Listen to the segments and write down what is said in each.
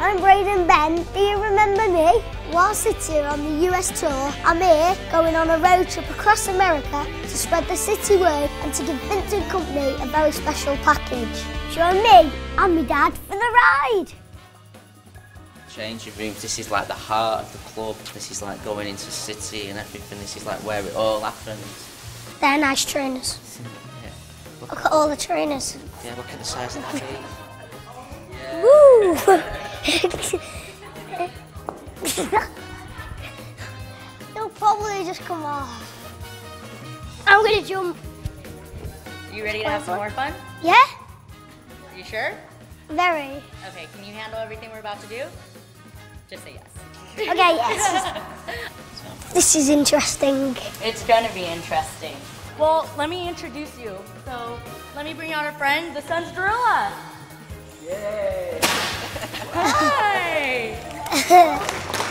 I'm Braydon Ben. Do you remember me? Whilst here on the US tour, I'm here going on a road trip across America to spread the city word and to give Vincent Kompany a very special package. Join me and my dad for the ride. Changing rooms, this is like the heart of the club. This is like going into the city and everything. This is like where it all happens. They're nice trainers. Yeah, look, Look at all the trainers. yeah, look at the size of the feet. Woo! They'll probably just come off. I'm gonna jump. You ready to have some more fun? Yeah? Are you sure? Very. Okay, can you handle everything we're about to do? Just say yes. Okay, yes. this is interesting. It's gonna be interesting. Well, let me introduce you. So, let me bring out our friend, the Sun's Gorilla. Yay! Hi!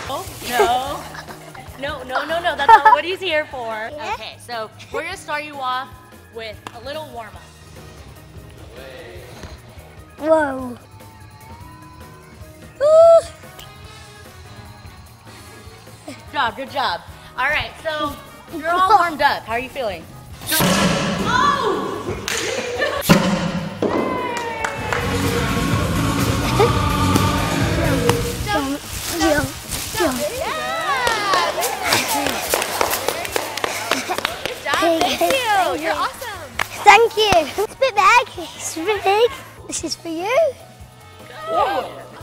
oh, no. No, no, no, no, that's not what he's here for. Yeah? Okay, so we're gonna start you off with a little warm up. Whoa. Job, good job. All right, so you're all warmed up. How are you feeling? You're awesome. Thank you. It's a bit big. It's a bit big. This is for you. City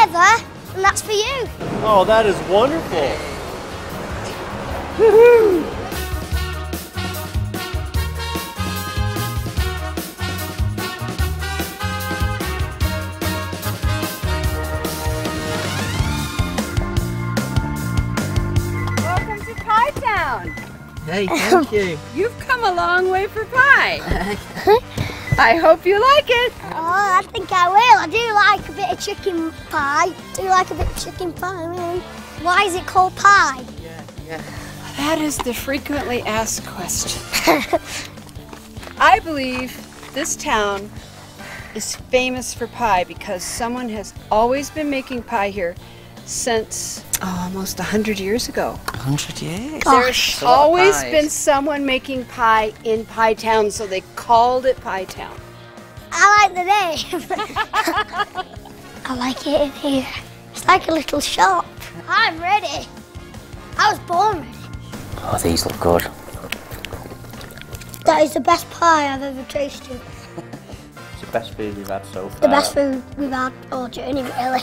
ever, and that's for you. Oh, that is wonderful. Welcome to Pie Town. Hey, thank you. You've come a long way for pie. I hope you like it. Oh, I think I will. I do like a bit of chicken pie. Do you like a bit of chicken pie, really. Why is it called pie? That is the frequently asked question. I believe this town is famous for pie because someone has always been making pie here since oh, almost 100 years ago. 100 years. Gosh. It's a lot of always been someone making pie in Pie Town, so they called it Pie Town. I like the name. I like it in here. It's like a little shop. I'm ready. I was born ready. Oh, these look good. That is the best pie I've ever tasted. It's the best food we've had so far. The best food we've had all journey, really.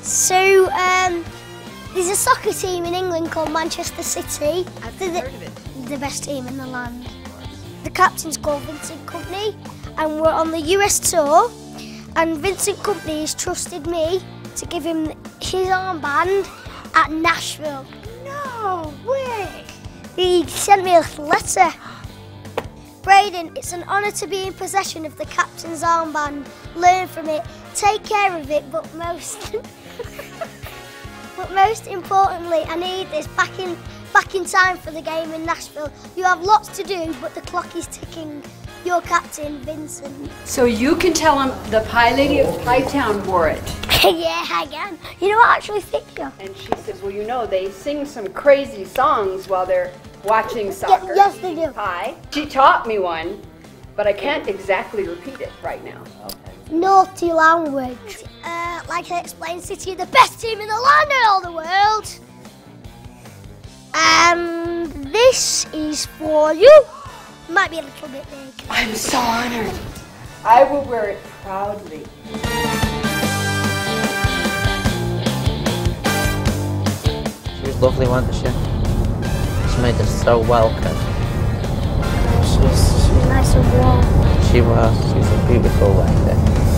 So, um, there's a soccer team in England called Manchester City. I've They're the, heard of it. the best team in the land. The captain's called Vincent Kompany, and we're on the US tour. And Vincent Kompany has trusted me to give him his armband at Nashville. No way. He sent me a letter. Braydon, it's an honour to be in possession of the captain's armband. Learn from it, take care of it, but most But most importantly, I need this back in back in time for the game in Nashville. You have lots to do, but the clock is ticking. Your captain, Vincent. So you can tell him the Pie Lady of Pie Town wore it. yeah, I can. You know what I actually think of? And she says, well, you know, they sing some crazy songs while they're watching soccer. yes, they do. Pie. She taught me one, but I can't exactly repeat it right now. Naughty language. Uh, like I explained, City are the best team in the land and all the world. And this is for you. Might be a little bit big. I'm so honored. I will wear it proudly. She was lovely, wasn't she? She made us so welcome. She was. She was a beautiful lady.